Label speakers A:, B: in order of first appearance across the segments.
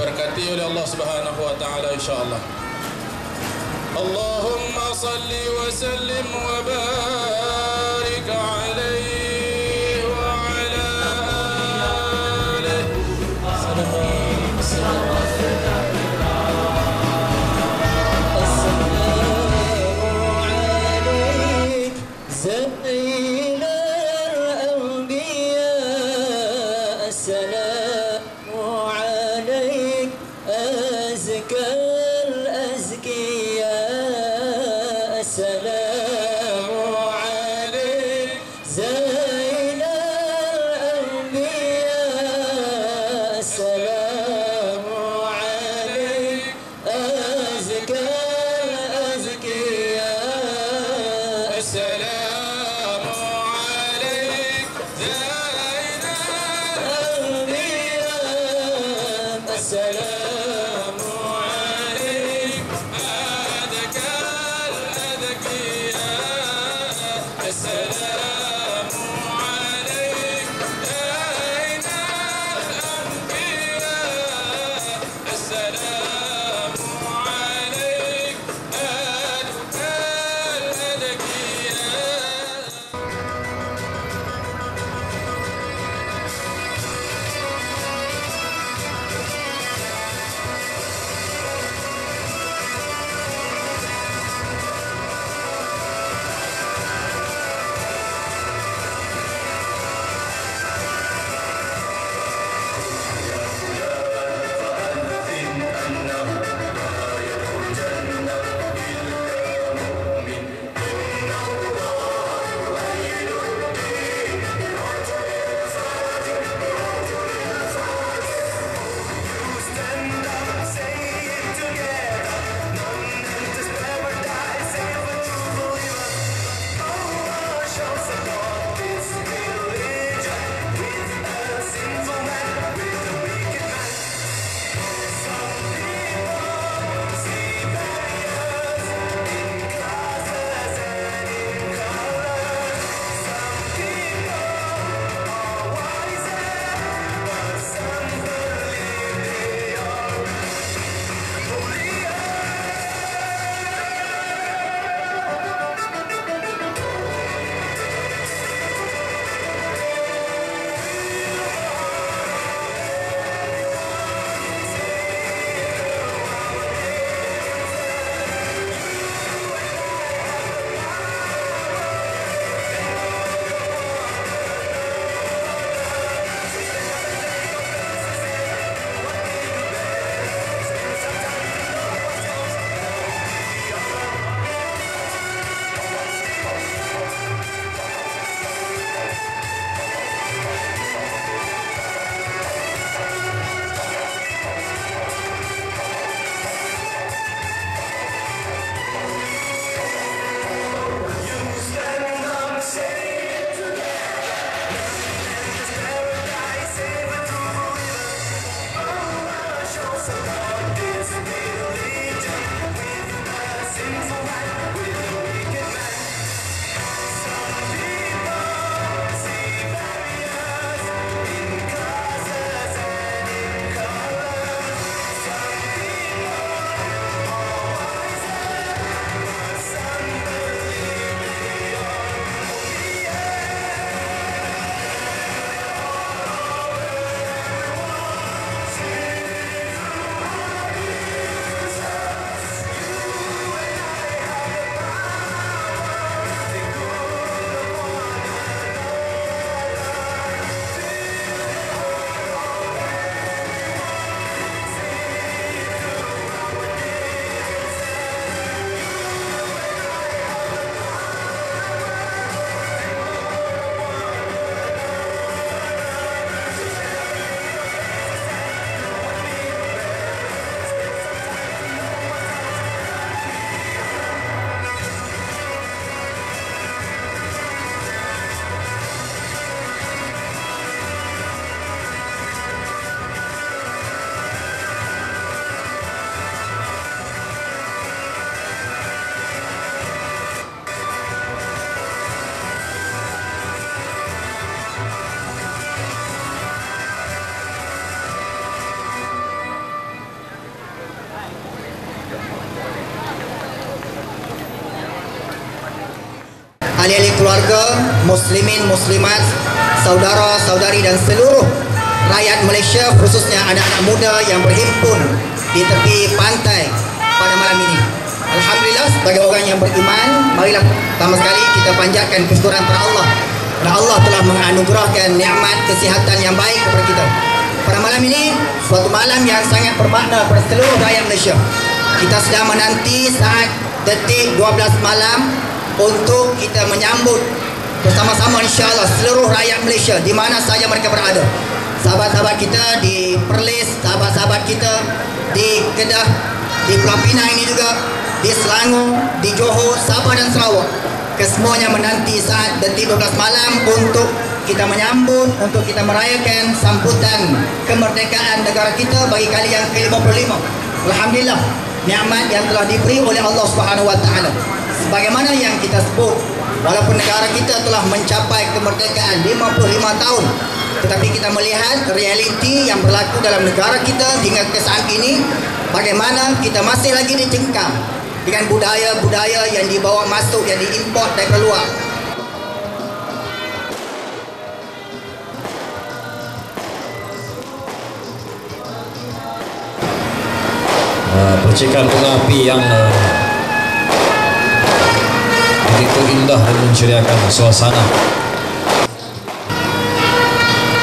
A: diberkati oleh Allah Subhanahu wa taala insyaallah. Allahumma salli wa sallim wa barik
B: keluarga, muslimin, muslimat, saudara, saudari dan seluruh rakyat Malaysia khususnya anak-anak muda yang berhimpun di tepi pantai pada malam ini. Alhamdulillah sebagai orang yang beriman, marilah pertama sekali kita panjatkan kesyukuran kepada Allah. Dan Allah telah menganugerahkan nikmat kesihatan yang baik kepada kita. Pada malam ini, suatu malam yang sangat bermakna kepada seluruh rakyat Malaysia. Kita sedang menanti saat detik 12 malam untuk kita menyambut bersama-sama insya-Allah seluruh rakyat Malaysia di mana saja mereka berada. Sahabat-sahabat kita di Perlis, sahabat-sahabat kita di Kedah, di Pulau Pinang ini juga, di Selangor, di Johor, Sabah dan Sarawak. Kesemuanya menanti saat detik 12 malam untuk kita menyambut, untuk kita merayakan sambutan kemerdekaan negara kita bagi kali yang ke-55. Alhamdulillah, nikmat yang telah diberi oleh Allah Subhanahu wa taala. Sebagaimana yang kita sebut, walaupun negara kita telah mencapai kemerdekaan 55 tahun, tetapi kita melihat realiti yang berlaku dalam negara kita hingga ke saat ini bagaimana kita masih lagi dicengkam dengan budaya-budaya yang dibawa masuk yang diimport dari luar.
C: Uh, percikan bunga api yang uh, begitu indah dan menceriakan suasana.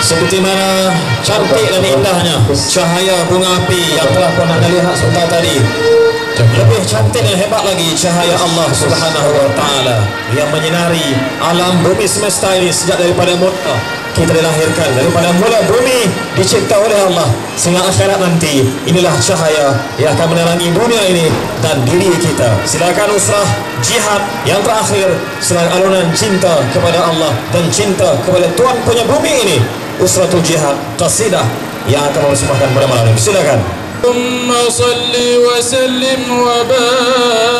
C: Seperti mana cantik dan indahnya cahaya bunga api yang telah pernah lihat sebentar tadi. Lebih cantik dan hebat lagi cahaya Allah Subhanahu wa taala yang menyinari alam bumi semesta ini sejak daripada mutlak kita dilahirkan. Daripada mula bumi dicipta oleh Allah. Sehingga akhirat nanti inilah cahaya yang akan menerangi dunia ini dan diri kita. Silakan usrah jihad yang terakhir selain alunan cinta kepada Allah dan cinta kepada Tuhan punya bumi ini. Usratul jihad qasidah yang akan mempersembahkan pada malam ini. Silakan.
A: Allahumma salli wa sallim wa barik